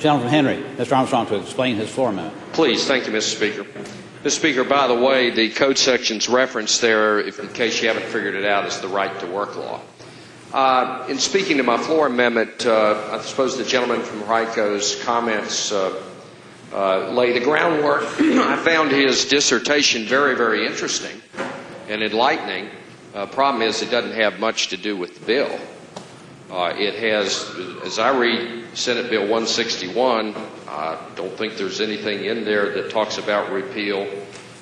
Gentleman from Henry, Mr. Armstrong, to explain his floor amendment. Please, thank you, Mr. Speaker. Mr. Speaker, by the way, the code sections referenced there, if in case you haven't figured it out, is the right to work law. Uh, in speaking to my floor amendment, uh, I suppose the gentleman from Henrico's comments uh, uh, lay the groundwork. I found his dissertation very, very interesting and enlightening. Uh, problem is, it doesn't have much to do with the bill. Uh, it has, as I read Senate Bill 161, I don't think there's anything in there that talks about repeal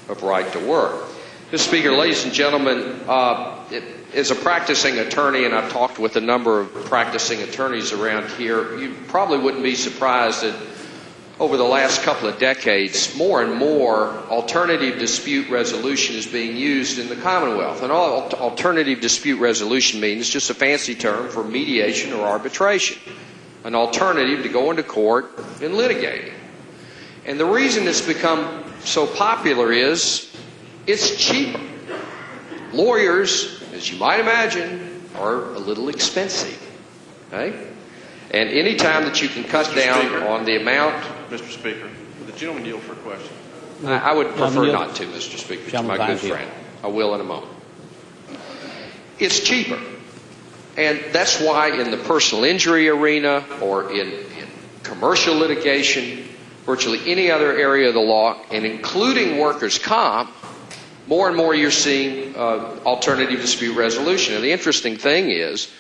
of right to work. Mr. Speaker, ladies and gentlemen, uh, it, as a practicing attorney, and I've talked with a number of practicing attorneys around here, you probably wouldn't be surprised that over the last couple of decades, more and more alternative dispute resolution is being used in the Commonwealth. And all alternative dispute resolution means just a fancy term for mediation or arbitration, an alternative to going to court and litigating. And the reason it's become so popular is it's cheaper. Lawyers, as you might imagine, are a little expensive. Okay? And any time that you can cut Mr. down Speaker. on the amount, Mr. Speaker, would the gentleman yield for a question? I I would prefer Gentleman, not to, Mr. Speaker, to my good friend. I will in a moment. It's cheaper. And that's why in the personal injury arena or in, in commercial litigation, virtually any other area of the law, and including workers' comp, more and more you're seeing uh, alternative dispute resolution. And the interesting thing is,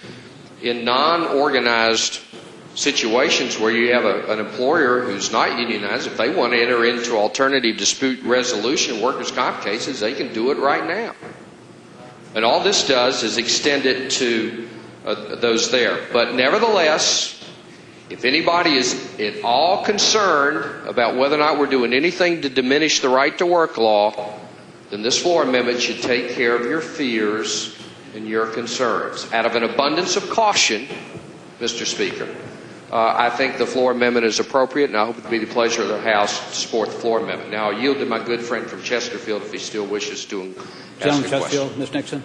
in non-organized situations where you have a, an employer who's not unionized, if they want to enter into alternative dispute resolution workers' comp cases, they can do it right now. And all this does is extend it to uh, those there. But nevertheless, if anybody is at all concerned about whether or not we're doing anything to diminish the right to work law, then this floor amendment should take care of your fears and your concerns. Out of an abundance of caution, Mr. Speaker, uh, I think the floor amendment is appropriate, and I hope it will be the pleasure of the House to support the floor amendment. Now, I yield to my good friend from Chesterfield if he still wishes to ask Gentleman a question. Chesterfield, Ms. Nixon.